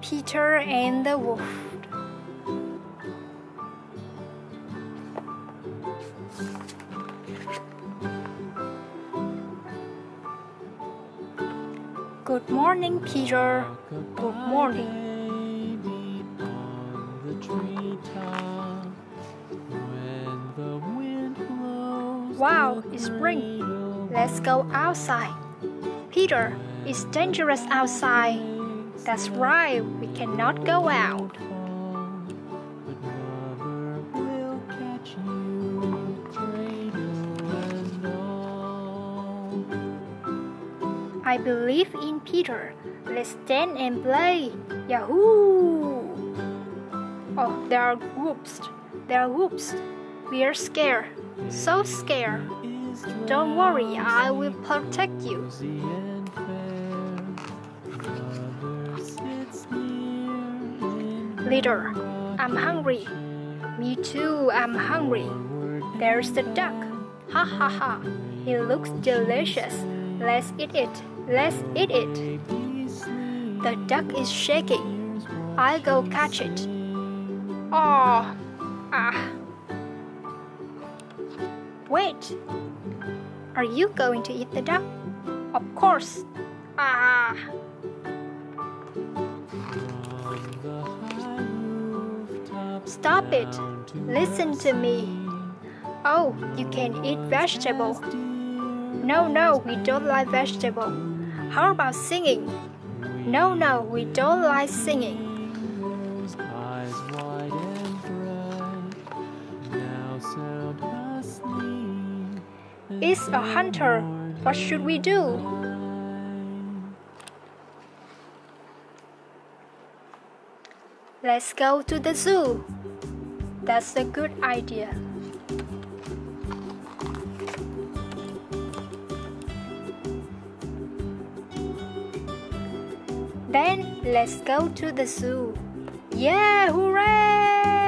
Peter and the Wolf. Good morning, Peter. Good morning. Wow, it's spring. Let's go outside. Peter, it's dangerous outside. That's right, we cannot go out. I believe in Peter. Let's stand and play. Yahoo! Oh, there are whoops. There are whoops. We are scared. So scared. Don't worry, I will protect you. Leader, I'm hungry. Me too, I'm hungry. There's the duck. Ha ha ha. It looks delicious. Let's eat it. Let's eat it. The duck is shaking. I'll go catch it. Oh, ah. Wait. Are you going to eat the duck? Of course. Ah. Stop it. Listen to me. Oh, you can eat vegetable. No, no, we don't like vegetable. How about singing? No, no, we don't like singing. It's a hunter. What should we do? Let's go to the zoo. That's a good idea. Then let's go to the zoo. Yeah, hooray!